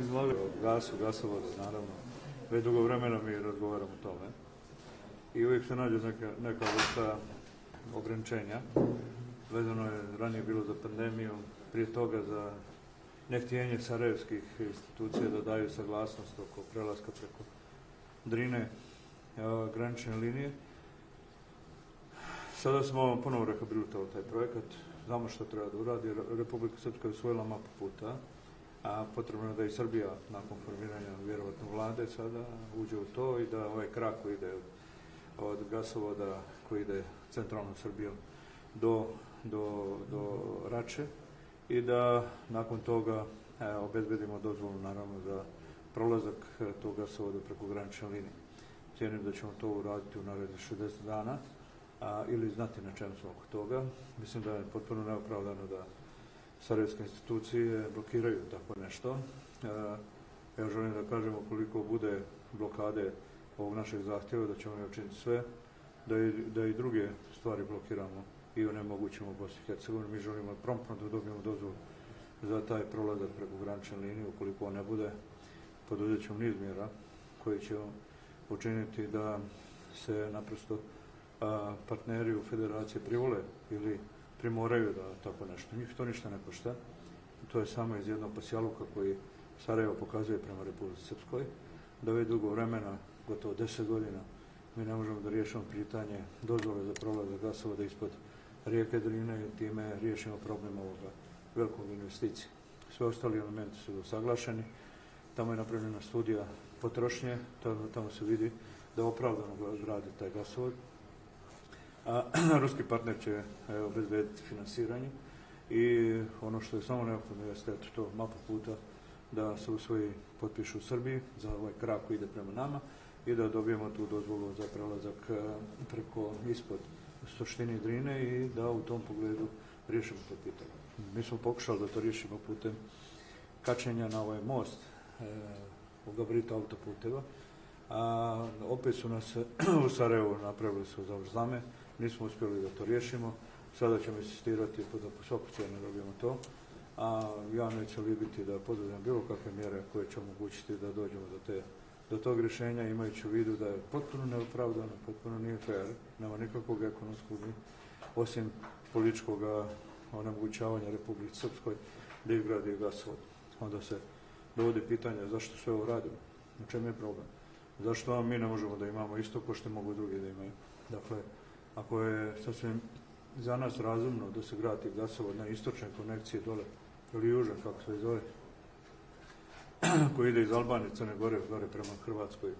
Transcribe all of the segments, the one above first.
O gasu, gasovodu, naravno. Već dugo vremena mi razgovaramo o tome. I uvijek se nađe neka, neka vrsta ograničenja. Vezano je ranije bilo za pandemiju, prije toga za nehtjenje sarajevskih institucija da daju saglasnost oko prelaska preko Drine e, granične linije. Sada smo ponovo rehabilitovali taj projekat, znamo što treba da uradi. Republika Srpska je usvojila mapu puta, a potrebno je da i Srbija nakon formiranja vjerovatno vlade sada uđe u to i da ovaj krak koji ide od gasovoda koji ide centralnom Srbijom do, do, do Rače i da nakon toga e, obezbedimo dozvolu naravno za prolazak e, tog gasovoda preko granične linije. Cijenim da ćemo to uraditi u narednih 60 dana ili znati na čemu smo oko toga. Mislim da je potpuno neopravdano da sarajevske institucije blokiraju tako nešto. Ja želim da kažem ukoliko bude blokade ovog našeg zahtjeva da ćemo učiniti sve da i, druge stvari blokiramo i onemogućimo Bosni i Hercegovini. Mi želimo promptno da dobijemo dozvolu za taj prolazak preko granične linije. Ukoliko on ne bude, poduzet ćemo niz mjera koji će učiniti da se naprosto partneri u federaciji privole ili primoraju da tako nešto. Njih to ništa ne košta. To je samo iz jednog pasjaluka koji Sarajevo pokazuje prema Republike Srpskoj, da već dugo vremena, gotovo deset godina, mi ne možemo da riješimo pitanje dozvole za prolazak gasovoda ispod rijeke Drine i time riješimo problem ovoga velikog investicije. Sve ostali elementi su usaglašeni, tamo je napravljena studija potrošnje, tamo se vidi da opravdano gradi taj gasovod, a ruski partner će obezbediti finansiranje i ono što je samo neophodno jeste to mapa puta da se usvoji potpišu u Srbiji za ovaj krak koji ide prema nama i da dobijemo tu dozvolu za prelazak preko ispod suštini Drine i da u tom pogledu riješimo to pitanje. Mi smo pokušali da to riješimo putem kačenja na ovaj most e, u gabarita autoputeva, a opet su nas u Sarajevu napravili su zavrzlame, nismo uspjeli da to riješimo, sada ćemo insistirati da po svaku cijenu dobijemo to, a ja neću li biti da poduzem bilo kakve mjere koje će omogućiti da dođemo do, te, do tog rješenja, imajući u vidu da je potpuno neopravdano, potpuno nije fair, nema nikakvog ekonomskog, osim političkog onemogućavanja Republike Srpskoj da izgradi gasovod. Onda se dovodi pitanje zašto sve ovo radimo, na čem je problem. Zašto mi ne možemo da imamo isto ko što mogu drugi da imaju. Dakle, ako je sasvim za nas razumno da se grati gasovod na istočne konekcije dole, ili južan, kako se zove, koji ide iz Albanije, Crne Gore, gore prema Hrvatskoj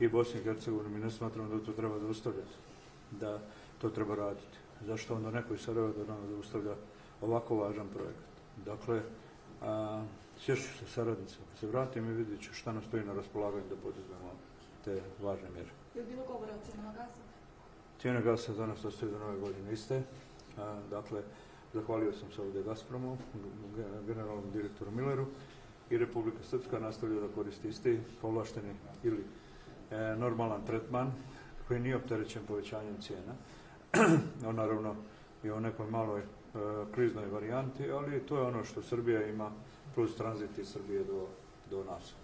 i Bosni i Hercegovini, mi ne smatramo da to treba zaustavljati, da to treba raditi. Zašto onda neko iz Sarajeva da nam zaustavlja ovako važan projekat? Dakle, sješću se saradnice, se vratim i vidjet ću šta nam stoji na raspolaganju da poduzmemo te važne mjere. Je li bilo govora o cijenama gasa? Cijene gasa za nas ostaju do nove godine iste. A, dakle, zahvalio sam se ovdje Gazpromu, generalnom direktoru Milleru i Republika Srpska nastavlja da koristi isti povlašteni ili e, normalan tretman koji nije opterećen povećanjem cijena. On naravno je u nekoj maloj e, kriznoj varijanti, ali to je ono što Srbija ima plus tranzit iz Srbije do, do nas.